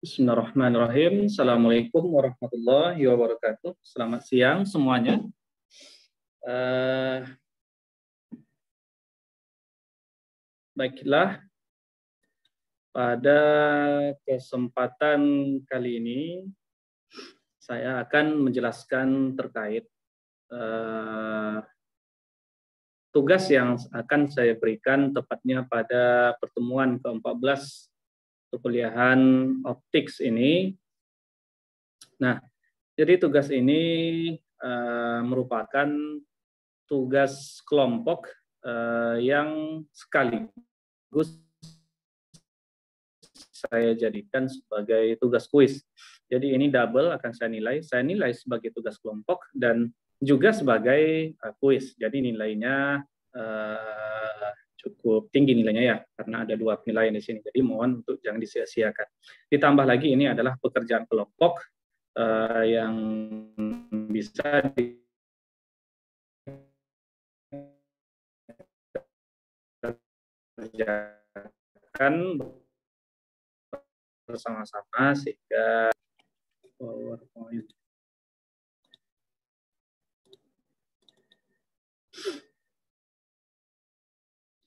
Bismillahirrahmanirrahim. Assalamualaikum warahmatullahi wabarakatuh. Selamat siang semuanya. Uh, baiklah, pada kesempatan kali ini saya akan menjelaskan terkait uh, tugas yang akan saya berikan tepatnya pada pertemuan ke-14 perkuliahan optics ini. Nah, jadi tugas ini uh, merupakan tugas kelompok uh, yang sekaligus saya jadikan sebagai tugas kuis. Jadi ini double akan saya nilai. Saya nilai sebagai tugas kelompok dan juga sebagai uh, kuis. Jadi nilainya uh, cukup tinggi nilainya ya karena ada dua penilaian di sini. Jadi mohon untuk jangan disia-siakan. Ditambah lagi ini adalah pekerjaan kelompok uh, yang bisa dikerjakan bersama-sama sehingga PowerPoint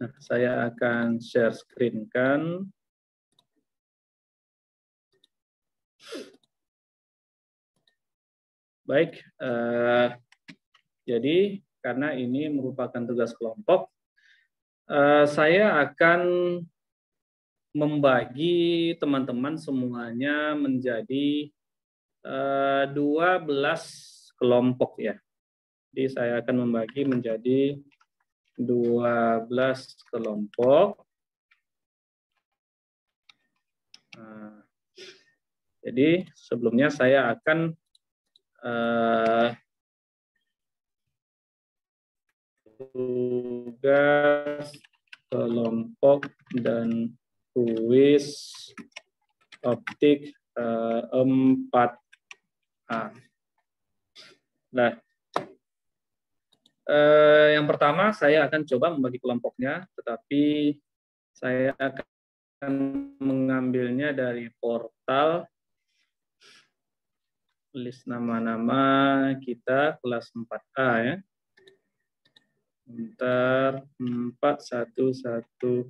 Nah, saya akan share screen kan. Baik, uh, jadi karena ini merupakan tugas kelompok, uh, saya akan membagi teman-teman semuanya menjadi eh, 12 kelompok ya. Jadi saya akan membagi menjadi 12 kelompok. Nah, jadi sebelumnya saya akan uh, tugas kelompok dan kuis optik uh, 4A. Nah, Eh, yang pertama saya akan coba membagi kelompoknya, tetapi saya akan mengambilnya dari portal list nama-nama kita kelas 4A ya. Bentar 4115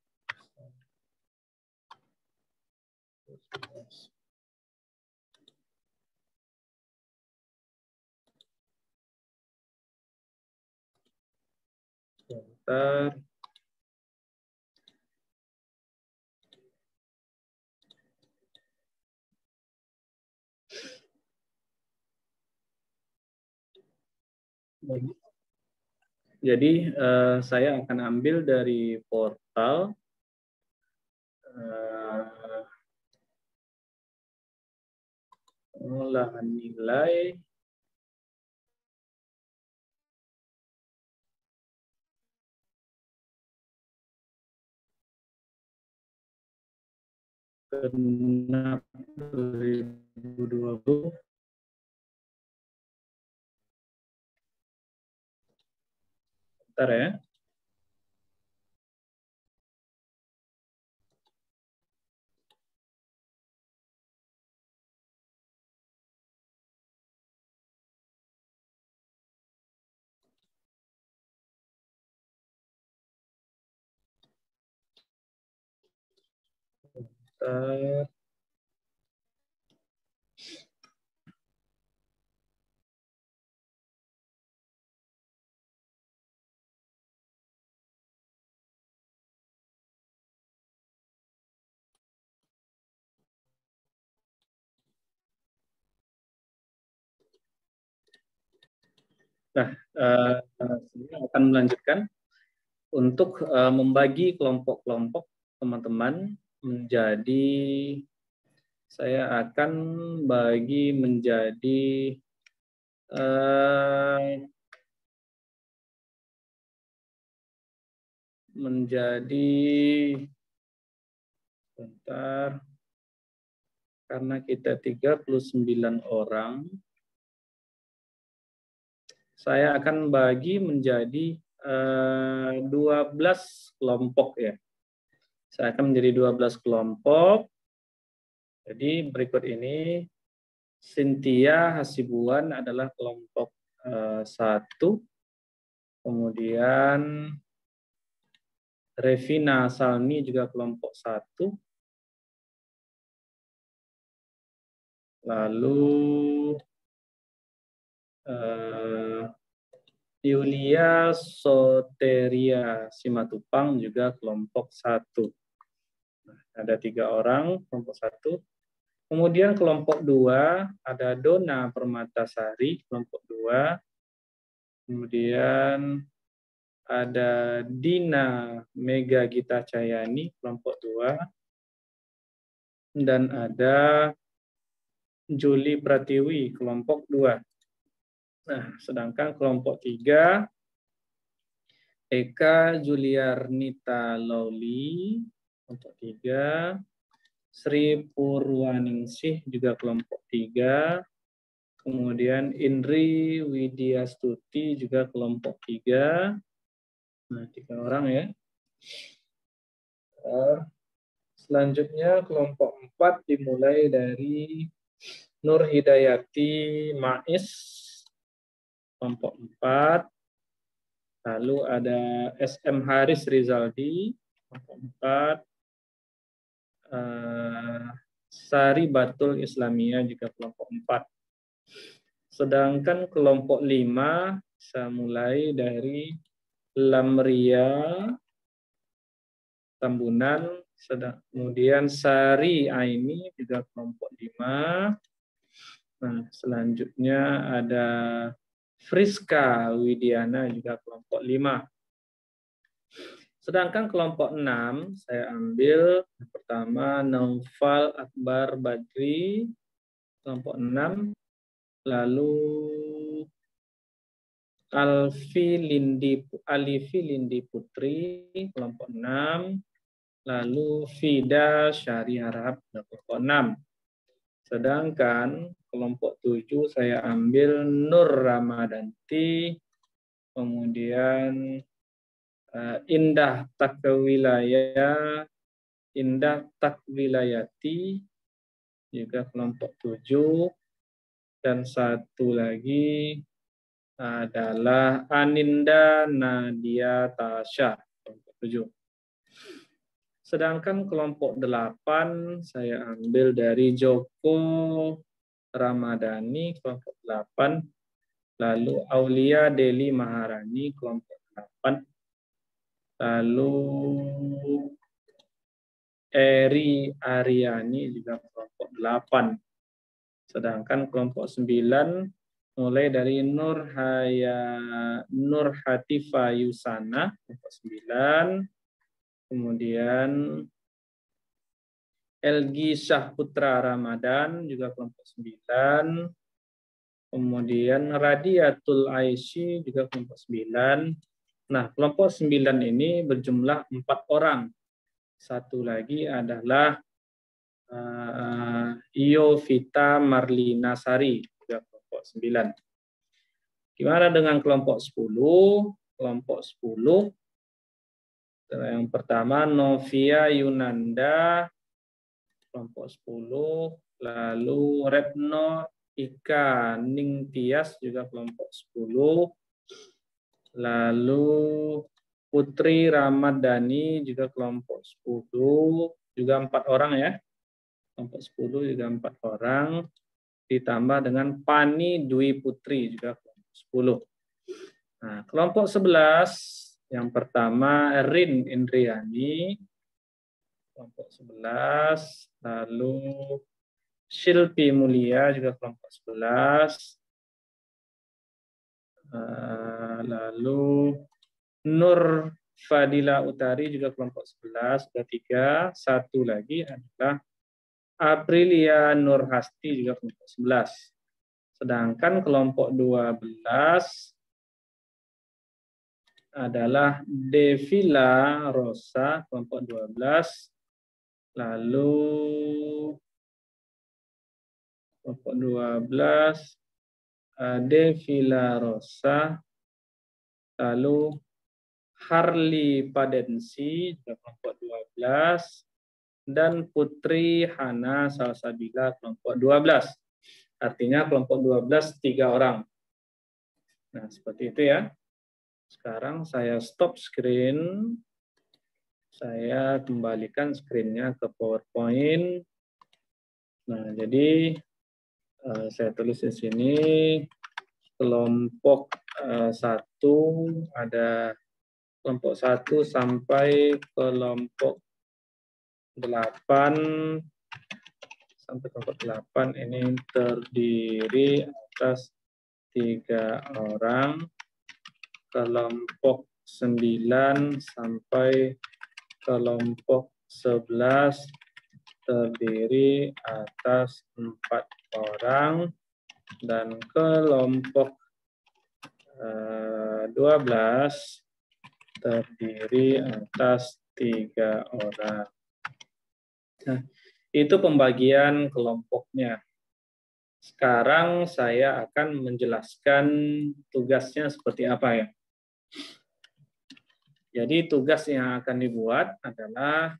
Sebentar. Jadi uh, saya akan ambil dari portal uh, pengolahan nilai genap 2020 Bentar ya. Nah, uh, saya akan melanjutkan untuk uh, membagi kelompok-kelompok teman-teman menjadi saya akan bagi menjadi uh, menjadi sebentar karena kita 39 orang saya akan bagi menjadi uh, eh, 12 kelompok ya. Saya akan menjadi 12 kelompok. Jadi berikut ini Cynthia Hasibuan adalah kelompok uh, satu. Kemudian Revina Salmi juga kelompok satu. Lalu uh, Yulia Soteria Simatupang juga kelompok satu. Ada tiga orang kelompok satu. Kemudian kelompok dua ada Dona Permatasari kelompok dua. Kemudian ada Dina Mega Gita Cayani kelompok dua. Dan ada Juli Pratiwi kelompok dua. Nah, sedangkan kelompok tiga, Eka Juliarnita Loli, kelompok tiga, Sri Purwaningsih juga kelompok tiga, kemudian Indri Widya Stuti juga kelompok tiga, nah tiga orang ya. Selanjutnya kelompok empat dimulai dari Nur Hidayati Mais kelompok 4. Lalu ada SM Haris Rizaldi, kelompok 4. Eh, Sari Batul Islamia juga kelompok 4. Sedangkan kelompok 5 saya mulai dari Lamria, Tambunan, sedang, kemudian Sari Aini juga kelompok 5. Nah, selanjutnya ada Friska Widiana juga kelompok 5. Sedangkan kelompok 6 saya ambil yang pertama Naufal Akbar Badri. Kelompok 6 lalu Alfi Lindi Alifi Lindi Putri. Kelompok 6 lalu Fida Syari Harap. Kelompok 6 sedangkan kelompok 7 saya ambil Nur Ramadanti, kemudian Indah Takwilaya, Indah Takwilayati, juga kelompok 7, dan satu lagi adalah Aninda Nadia Tasha, kelompok 7. Sedangkan kelompok 8 saya ambil dari Joko Ramadhani kelompok 8, lalu Aulia Deli Maharani kelompok 8, lalu Eri Aryani juga kelompok 8. Sedangkan kelompok 9 mulai dari Nur Haya Nur Hatifa Yusana kelompok 9, kemudian Elgi Syahputra Ramadan juga kelompok 9. Kemudian Radiatul Aishi juga kelompok 9. Nah, kelompok 9 ini berjumlah empat orang. Satu lagi adalah uh, Io Vita Marlina Sari, juga kelompok 9. Gimana dengan kelompok 10? Kelompok 10 yang pertama Novia Yunanda kelompok 10, lalu Retno Ika Ningtyas juga kelompok 10, lalu Putri Ramadhani juga kelompok 10, juga empat orang ya, kelompok 10 juga empat orang, ditambah dengan Pani Dwi Putri juga kelompok 10. Nah, kelompok 11 yang pertama Rin Indriani, kelompok 11, Lalu Shilpi Mulia juga kelompok 11. Eh, lalu Nur Fadila Utari juga kelompok 11, sudah tiga. Satu lagi adalah Aprilia Nurhasti juga kelompok 11. Sedangkan kelompok 12 adalah Devila Rosa kelompok 12 lalu kelompok 12 uh, Devila Rosa lalu Harley Padensi kelompok 12 dan Putri Hana Salsabila kelompok 12 artinya kelompok 12 tiga orang nah seperti itu ya sekarang saya stop screen. Saya kembalikan screen-nya ke PowerPoint. Nah, jadi uh, saya tulis di sini kelompok uh, satu ada kelompok satu sampai kelompok delapan sampai kelompok delapan ini terdiri atas tiga orang kelompok 9 sampai kelompok 11 terdiri atas empat orang dan kelompok 12 eh, terdiri atas tiga orang. Nah, itu pembagian kelompoknya. Sekarang saya akan menjelaskan tugasnya seperti apa ya. Jadi tugas yang akan dibuat adalah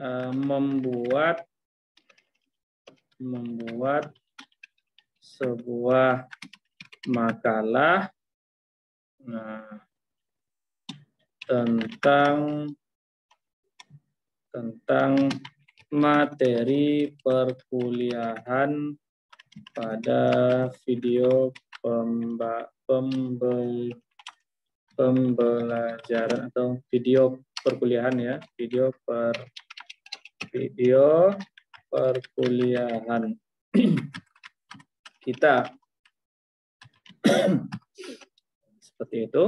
uh, membuat membuat sebuah makalah nah, tentang tentang materi perkuliahan pada video pemba, pembel, pembelajaran atau video perkuliahan ya, video per video perkuliahan kita. Seperti itu.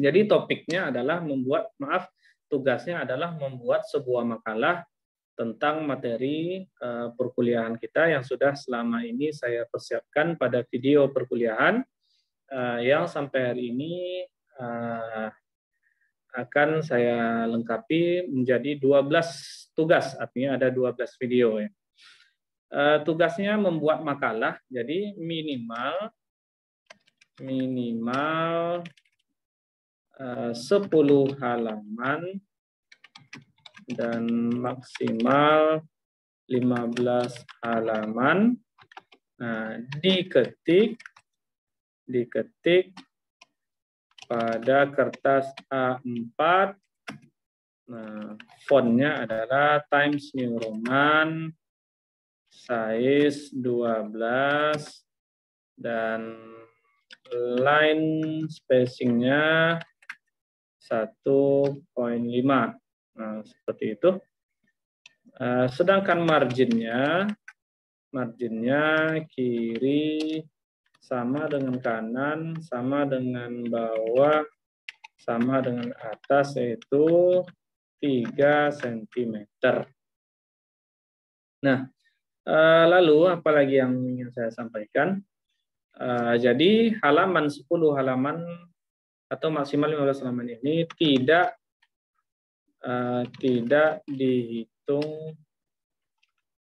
Jadi topiknya adalah membuat, maaf, tugasnya adalah membuat sebuah makalah tentang materi uh, perkuliahan kita yang sudah selama ini saya persiapkan pada video perkuliahan uh, yang sampai hari ini uh, akan saya lengkapi menjadi 12 tugas, artinya ada 12 video ya. Uh, tugasnya membuat makalah, jadi minimal minimal uh, 10 halaman dan maksimal 15 halaman. Nah, diketik diketik pada kertas A4. Nah, fontnya adalah Times New Roman, size 12, dan line spacingnya 1.5. Nah, seperti itu. sedangkan marginnya, marginnya kiri sama dengan kanan, sama dengan bawah, sama dengan atas, yaitu 3 cm. Nah, eh, lalu apalagi yang ingin saya sampaikan? Eh, jadi halaman 10 halaman atau maksimal 15 halaman ini tidak eh, tidak dihitung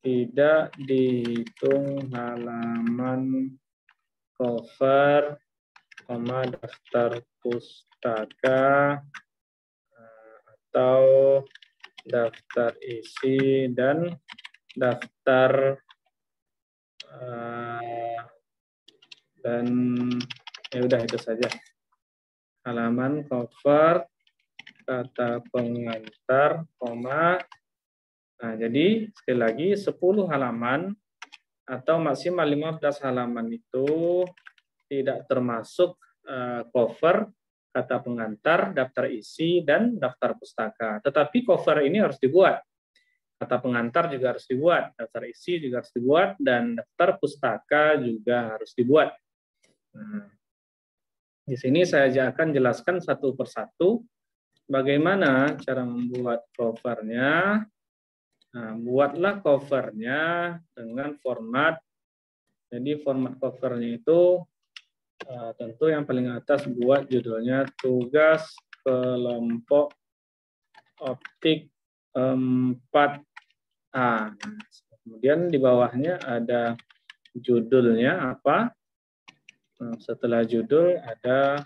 tidak dihitung halaman cover, koma daftar pustaka eh, atau daftar isi dan daftar uh, dan ya udah itu saja. Halaman cover kata pengantar koma. Nah jadi sekali lagi 10 halaman atau maksimal 15 halaman itu tidak termasuk uh, cover, kata pengantar, daftar isi, dan daftar pustaka. Tetapi cover ini harus dibuat. Kata pengantar juga harus dibuat, daftar isi juga harus dibuat, dan daftar pustaka juga harus dibuat. Nah, Di sini saya akan jelaskan satu persatu bagaimana cara membuat covernya. Nah, buatlah covernya dengan format. Jadi format covernya itu uh, tentu yang paling atas buat judulnya tugas kelompok optik 4A. Kemudian di bawahnya ada judulnya apa. Nah, setelah judul ada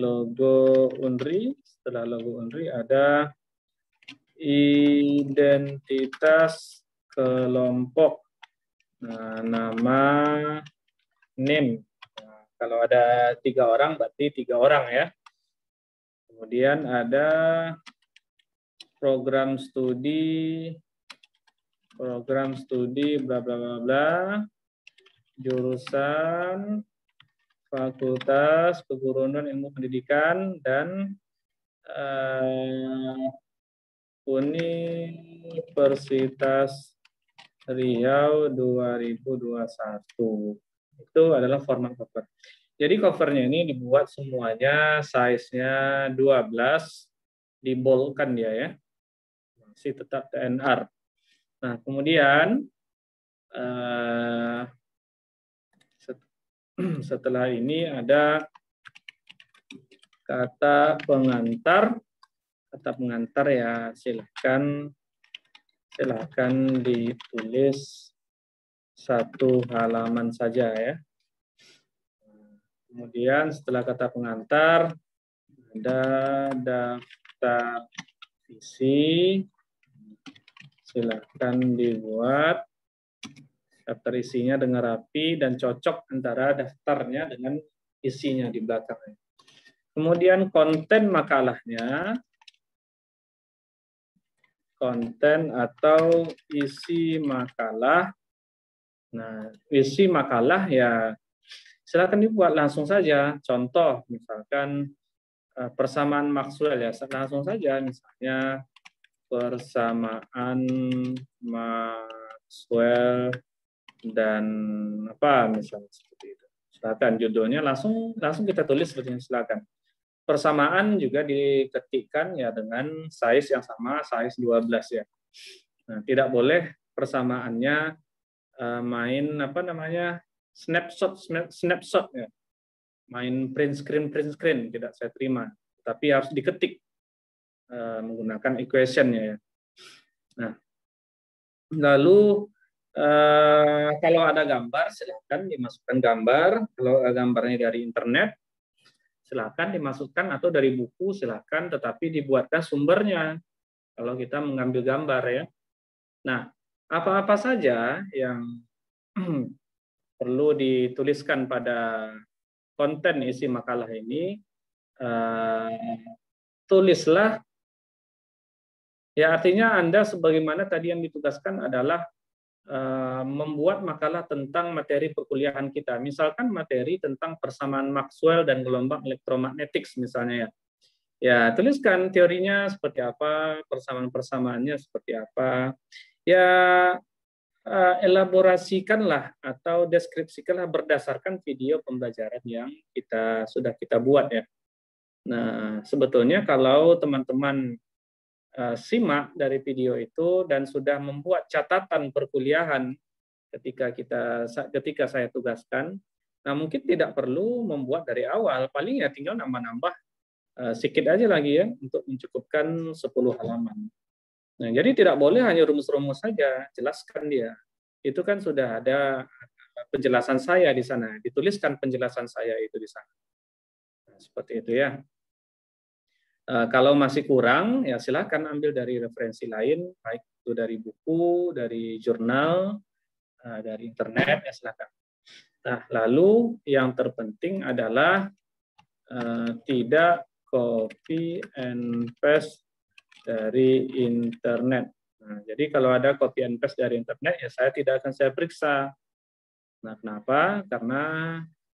logo Unri. Setelah logo Unri ada identitas kelompok. Nah, nama name. Nah, kalau ada tiga orang berarti tiga orang ya. Kemudian ada program studi, program studi, bla bla bla bla, jurusan, fakultas, keguruan ilmu pendidikan, dan uh, Universitas Riau 2021. Itu adalah format cover. Jadi covernya ini dibuat semuanya size-nya 12, dibolkan dia ya masih tetap TNR. Nah, kemudian uh, setelah ini ada kata pengantar. Kata pengantar ya silahkan silahkan ditulis satu halaman saja ya. Kemudian setelah kata pengantar ada daftar visi Silahkan dibuat daftar isinya dengan rapi dan cocok antara daftarnya dengan isinya di belakangnya. Kemudian konten makalahnya, konten atau isi makalah. Nah, isi makalah ya silakan dibuat langsung saja. Contoh misalkan eh, persamaan Maxwell ya langsung saja misalnya persamaan Maxwell dan apa misalnya seperti itu. Silakan judulnya langsung langsung kita tulis seperti ini silakan. Persamaan juga diketikkan ya dengan size yang sama, size 12 ya. Nah, tidak boleh persamaannya uh, main apa namanya? snapshot snapshot ya. Main print screen print screen tidak saya terima. Tapi harus diketik Eh, menggunakan equationnya ya. Nah, lalu uh, kalau ada gambar silakan dimasukkan gambar. Kalau gambarnya dari internet silakan dimasukkan atau dari buku silakan, tetapi dibuatkan sumbernya. Kalau kita mengambil gambar ya. Nah, apa-apa saja yang perlu dituliskan pada konten isi makalah ini, uh, tulislah Ya artinya Anda sebagaimana tadi yang ditugaskan adalah membuat makalah tentang materi perkuliahan kita. Misalkan materi tentang persamaan Maxwell dan gelombang elektromagnetik misalnya ya. Ya, tuliskan teorinya seperti apa, persamaan-persamaannya seperti apa. Ya, uh, elaborasikanlah atau deskripsikanlah berdasarkan video pembelajaran yang kita sudah kita buat ya. Nah, sebetulnya kalau teman-teman Eh, simak dari video itu dan sudah membuat catatan perkuliahan ketika kita ketika saya tugaskan. Nah, mungkin tidak perlu membuat dari awal, paling ya tinggal nambah-nambah uh, sedikit aja lagi ya untuk mencukupkan 10 halaman. Nah, jadi tidak boleh hanya rumus-rumus saja, jelaskan dia. Itu kan sudah ada penjelasan saya di sana, dituliskan penjelasan saya itu di sana. Nah, seperti itu ya. Eh, kalau masih kurang, ya silakan ambil dari referensi lain, baik itu dari buku, dari jurnal, eh, dari internet, ya silakan. Nah, lalu yang terpenting adalah uh, tidak copy and paste dari internet. Nah, jadi kalau ada copy and paste dari internet, ya saya tidak akan saya periksa. Nah, kenapa? Karena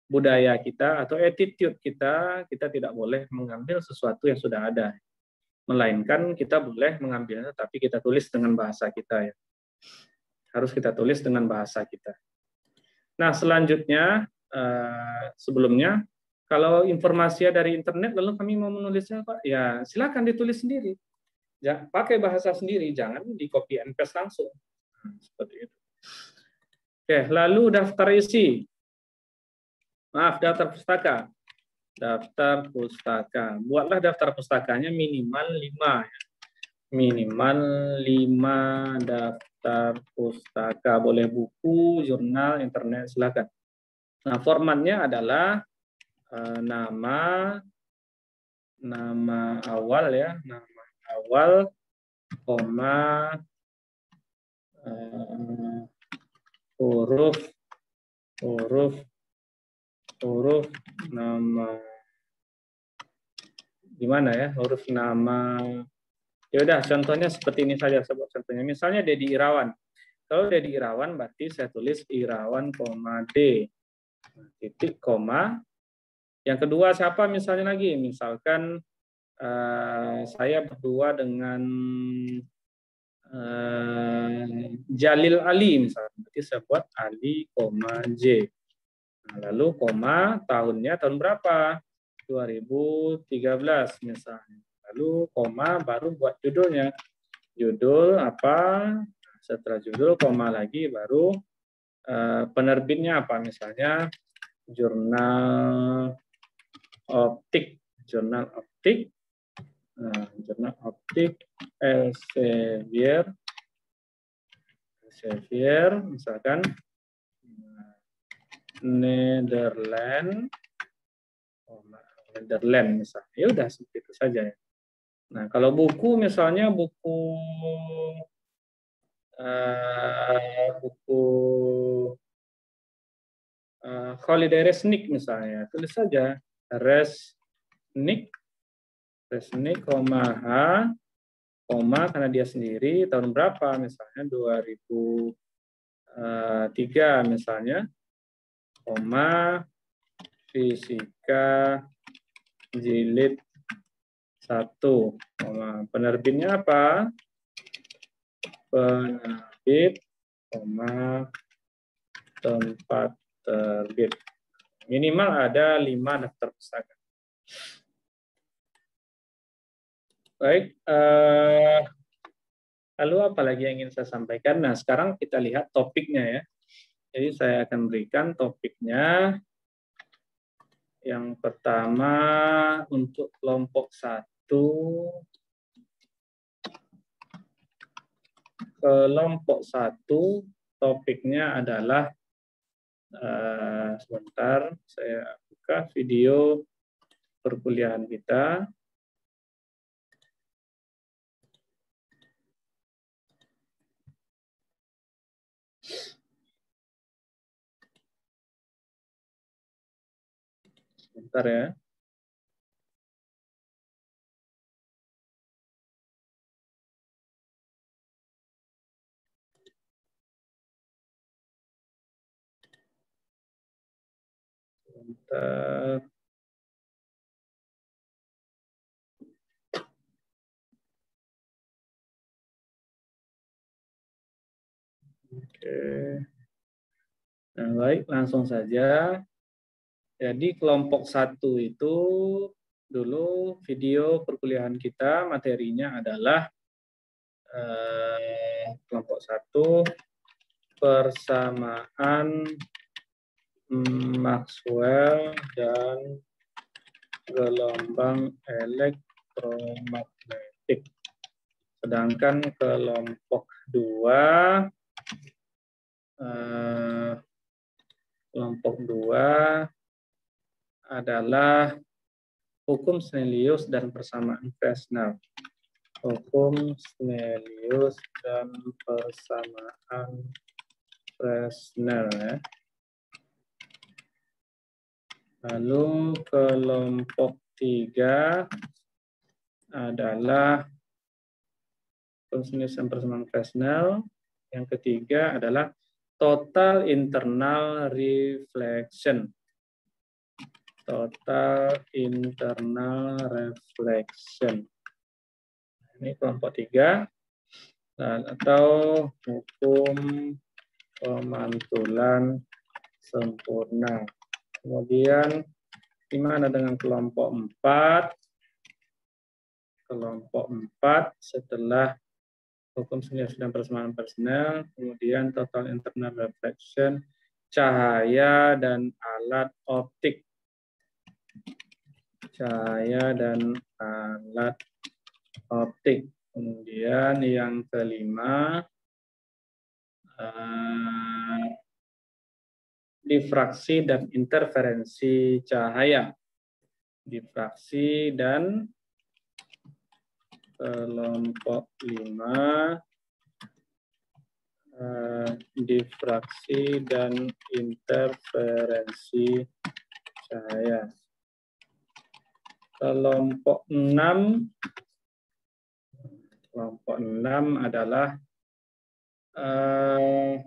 budaya kita atau attitude kita, kita tidak boleh mengambil sesuatu yang sudah ada. Melainkan kita boleh mengambilnya, tapi kita tulis dengan bahasa kita ya. Harus kita tulis dengan bahasa kita. Nah, selanjutnya, eh, sebelumnya, Kalau informasi dari internet, lalu kami mau menulisnya, Pak, ya silakan ditulis sendiri. Ya, pakai bahasa sendiri, jangan di copy and paste langsung. Hmm, seperti itu. Oke, lalu daftar isi. Maaf, daftar pustaka. Daftar pustaka. Buatlah daftar pustakanya minimal 5. Ya. Minimal 5 daftar pustaka. Boleh buku, jurnal, internet, silakan. Nah, formatnya adalah uh, nama nama awal ya, nama awal koma uh, huruf huruf huruf nama gimana ya huruf nama ya udah contohnya seperti ini saja sebut contohnya misalnya Dedi Irawan kalau Dedi Irawan berarti saya tulis Irawan koma D titik koma yang kedua siapa misalnya lagi? Misalkan uh, saya berdua dengan uh, Jalil Ali misalnya. Berarti saya buat Ali, koma J. Lalu koma tahunnya tahun berapa? 2013 misalnya. Lalu koma baru buat judulnya. Judul apa? Setelah judul koma lagi baru uh, penerbitnya apa misalnya jurnal optik, jurnal optik, nah, jurnal optik Elsevier, Elsevier, misalkan Netherlands, oh, Netherlands misalnya, ya udah seperti itu saja. Ya. Nah kalau buku misalnya buku uh, buku uh, Holiday Resnick misalnya, tulis saja. Resnik resnik koma h koma karena dia sendiri. Tahun berapa misalnya? 2003 eh, misalnya koma fisika jilid satu koma penerbitnya apa penerbit koma tempat terbit Minimal ada lima daftar pustaka. Baik, eh, lalu apa lagi yang ingin saya sampaikan? Nah, sekarang kita lihat topiknya ya. Jadi saya akan berikan topiknya. Yang pertama untuk kelompok satu, kelompok satu topiknya adalah Uh, sebentar, saya buka video perkuliahan kita. Sebentar ya. Sebentar. Oke. Nah, baik, langsung saja. Jadi kelompok satu itu dulu video perkuliahan kita materinya adalah eh, kelompok satu persamaan Maxwell dan gelombang elektromagnetik. Sedangkan kelompok dua eh, kelompok dua adalah hukum Snellius dan persamaan Fresnel. Hukum Snellius dan persamaan Fresnel ya. Lalu kelompok tiga adalah penulisan persamaan Fresnel. Yang ketiga adalah total internal reflection. Total internal reflection. Ini kelompok tiga. atau hukum pemantulan sempurna. Kemudian Gimana dengan kelompok 4? Kelompok 4 setelah hukum 99 personal, kemudian total internal reflection, cahaya dan alat optik. Cahaya dan alat optik. Kemudian yang kelima, uh, difraksi dan interferensi cahaya. Difraksi dan kelompok 5 uh, difraksi dan interferensi cahaya. Kelompok 6 kelompok 6 adalah uh,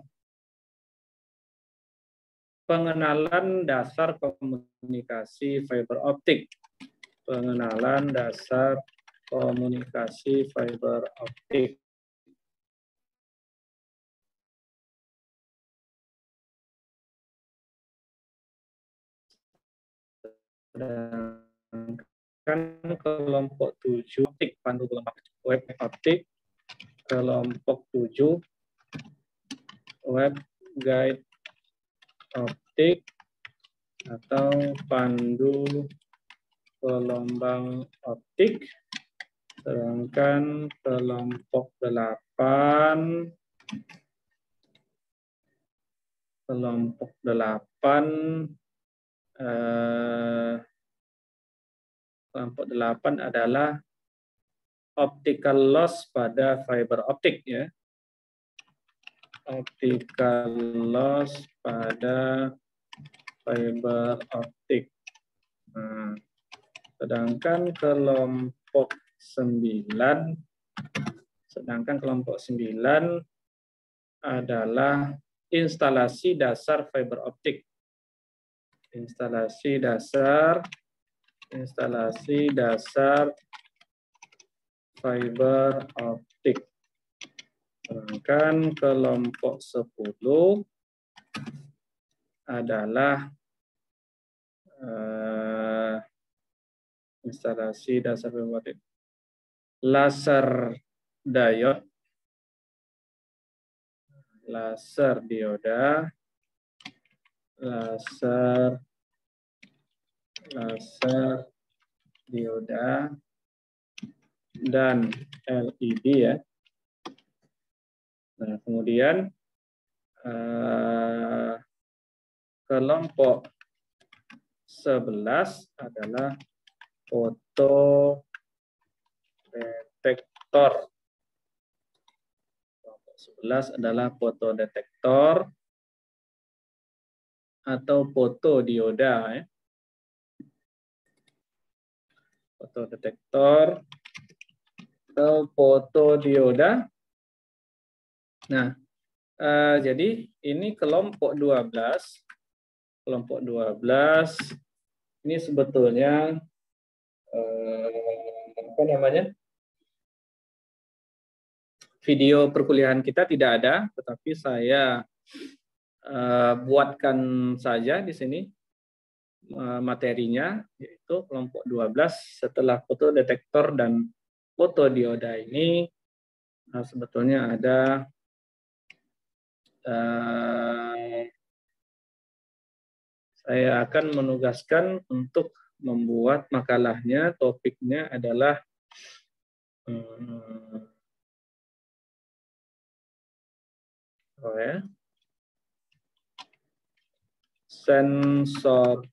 pengenalan dasar komunikasi fiber optik. Pengenalan dasar komunikasi fiber optik. Dan kelompok 7 optik pandu kelompok web optik kelompok 7 web guide optik atau pandu gelombang optik. Sedangkan kelompok 8 kelompok 8 eh, kelompok 8 adalah optical loss pada fiber optik ya optical loss pada fiber optik. Nah, sedangkan kelompok 9 sedangkan kelompok 9 adalah instalasi dasar fiber optik. Instalasi dasar instalasi dasar fiber optik. Sedangkan kelompok 10 adalah uh, instalasi dasar pembuatan laser diode, laser dioda, laser laser dioda dan LED ya. Nah, kemudian uh, kelompok 11 adalah foto detektor. Kelompok 11 adalah foto detektor atau foto dioda ya. Foto detektor atau foto dioda Nah, uh, jadi ini kelompok 12. Kelompok 12 ini sebetulnya uh, apa namanya? Video perkuliahan kita tidak ada, tetapi saya uh, buatkan saja di sini materinya yaitu kelompok 12 setelah foto detektor dan foto dioda ini nah, sebetulnya ada Eh, saya akan menugaskan untuk membuat makalahnya, topiknya adalah oh ya, sensor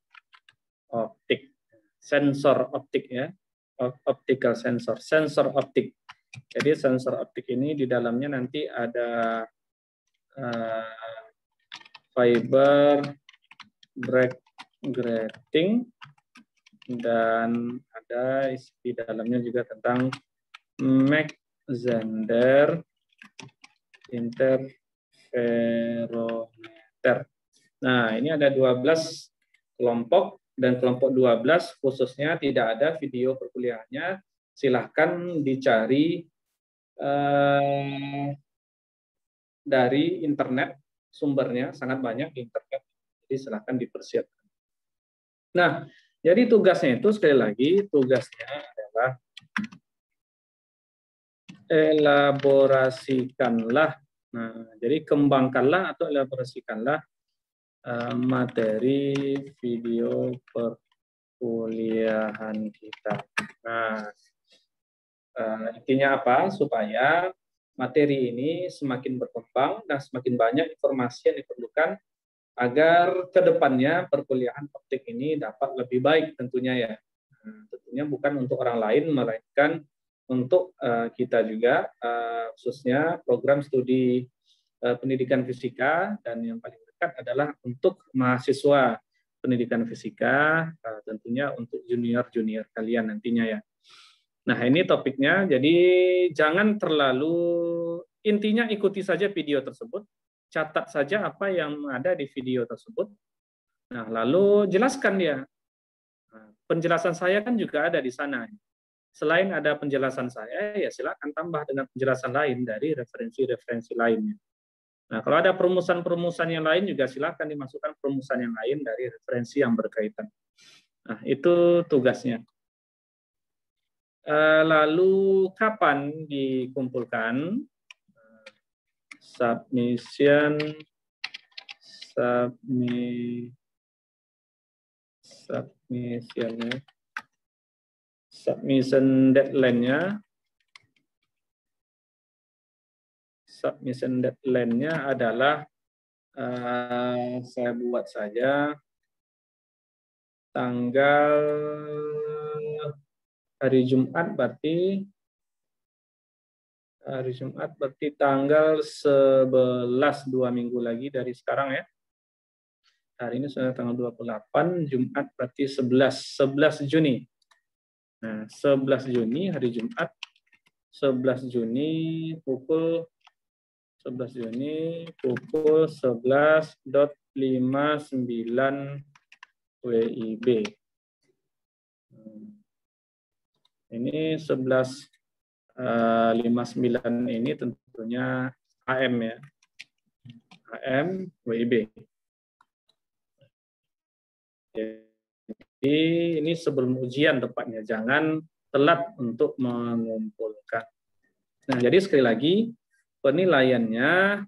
optik, sensor optik ya, optical sensor, sensor optik. Jadi sensor optik ini di dalamnya nanti ada uh, fiber break grating dan ada di dalamnya juga tentang Mac Zender interferometer. Nah, ini ada 12 kelompok dan kelompok 12 khususnya tidak ada video perkuliahannya. Silahkan dicari eh, dari internet, sumbernya sangat banyak di internet, jadi silahkan dipersiapkan. Nah, Jadi tugasnya itu sekali lagi tugasnya adalah elaborasikanlah. Nah, jadi kembangkanlah atau elaborasikanlah uh, materi video perkuliahan kita. Nah, uh, intinya apa? Supaya materi ini semakin berkembang dan semakin banyak informasi yang diperlukan agar ke depannya perkuliahan optik ini dapat lebih baik tentunya ya. Nah, tentunya bukan untuk orang lain melainkan untuk uh, kita juga khususnya program studi pendidikan fisika dan yang paling adalah untuk mahasiswa pendidikan fisika uh, tentunya untuk junior-junior kalian nantinya ya. Nah, ini topiknya. Jadi jangan terlalu intinya ikuti saja video tersebut catat saja apa yang ada di video tersebut. Nah, lalu jelaskan dia. Nah, penjelasan saya kan juga ada di sana. Selain ada penjelasan saya, ya silakan tambah dengan penjelasan lain dari referensi-referensi lainnya. Nah, kalau ada perumusan-perumusan yang lain juga silakan dimasukkan perumusan yang lain dari referensi yang berkaitan. Nah, itu tugasnya. Eh, lalu kapan dikumpulkan? submission submi submission submission deadline-nya submission deadline-nya adalah uh, saya buat saja tanggal hari Jumat berarti hari Jumat berarti tanggal 11 dua minggu lagi dari sekarang ya. Hari ini sudah tanggal 28, Jumat berarti 11 11 Juni. Nah, 11 Juni hari Jumat 11 Juni pukul 11 Juni pukul 11.59 WIB. Hmm. Ini 11 59 eh, ini tentunya AM ya. AM WIB. Jadi ini sebelum ujian tepatnya, jangan telat untuk mengumpulkan. Nah, jadi sekali lagi penilaiannya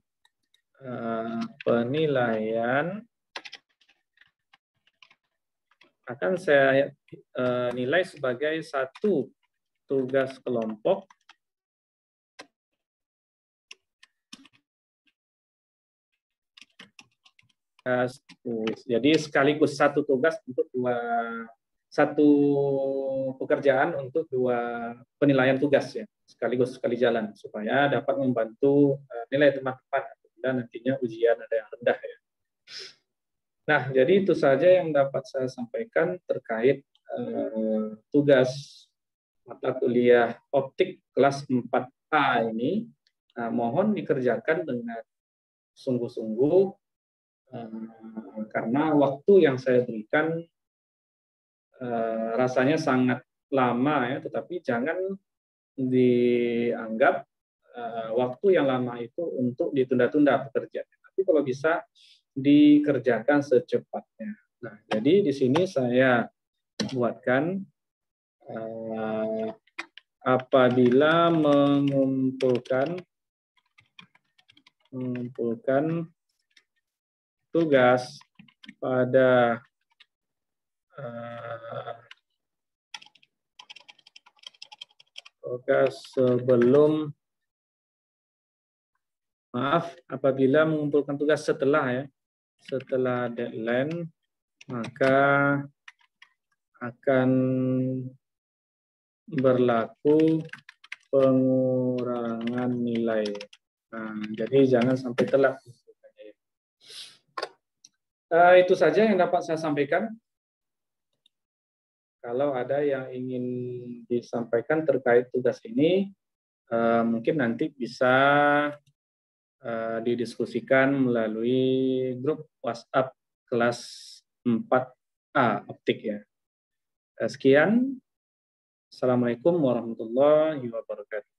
eh, penilaian akan saya eh, nilai sebagai satu tugas kelompok Jadi sekaligus satu tugas untuk dua satu pekerjaan untuk dua penilaian tugas ya sekaligus sekali jalan supaya dapat membantu eh, nilai teman-teman dan nantinya ujian ada yang rendah ya. Nah, jadi itu saja yang dapat saya sampaikan terkait eh, tugas mata kuliah optik kelas 4A ini. Nah, mohon dikerjakan dengan sungguh-sungguh Eh, karena waktu yang saya berikan eh, rasanya sangat lama ya, tetapi jangan dianggap eh, waktu yang lama itu untuk ditunda-tunda pekerjaan. Tapi kalau bisa dikerjakan secepatnya. Nah, jadi di sini saya buatkan apabila mengumpulkan mengumpulkan tugas pada uh, tugas sebelum maaf apabila mengumpulkan tugas setelah ya setelah deadline maka akan berlaku pengurangan nilai. Nah, jadi jangan sampai telat. Uh, itu saja yang dapat saya sampaikan. Kalau ada yang ingin disampaikan terkait tugas ini, uh, mungkin nanti bisa uh, didiskusikan melalui grup WhatsApp kelas 4A optik ya. Sekian. Assalamualaikum warahmatullahi wabarakatuh.